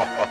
Ha ha ha.